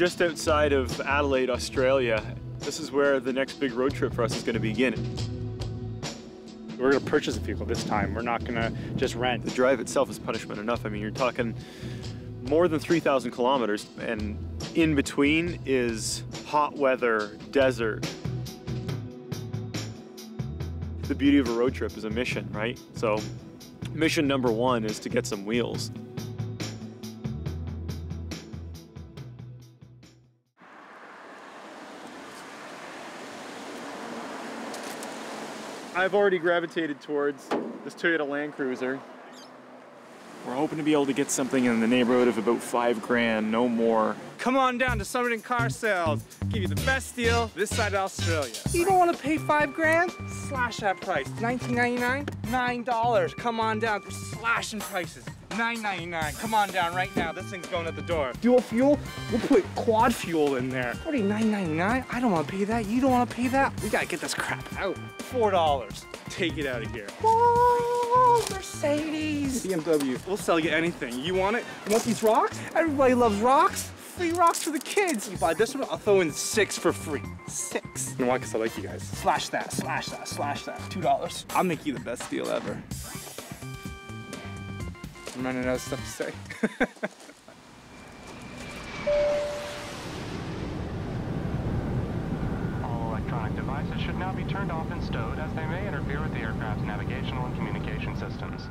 just outside of Adelaide, Australia. This is where the next big road trip for us is going to begin. We're going to purchase a vehicle this time. We're not going to just rent. The drive itself is punishment enough. I mean, you're talking more than 3,000 kilometers, and in between is hot weather, desert. The beauty of a road trip is a mission, right? So, mission number one is to get some wheels. I've already gravitated towards this Toyota Land Cruiser. We're hoping to be able to get something in the neighborhood of about five grand, no more. Come on down to Somerton Car Sales. Give you the best deal this side of Australia. You don't want to pay five grand? Slash that price. $19.99? $9. Come on down. We're slashing prices. $9.99. Come on down right now. This thing's going at the door. Dual fuel? We'll put quad fuel in there. Already $9.99? I don't want to pay that. You don't want to pay that? We got to get this crap out. $4. Take it out of here. Whoa, Mercedes. BMW. We'll sell you anything. You want it? You want these rocks? Everybody loves rocks. Free rocks for the kids. You buy this one, I'll throw in six for free. Six. You know why? Because I like you guys. Slash that, slash that, slash that. Two dollars. I'll make you the best deal ever. I'm running out of stuff to say. devices should now be turned off and stowed as they may interfere with the aircraft's navigational and communication systems.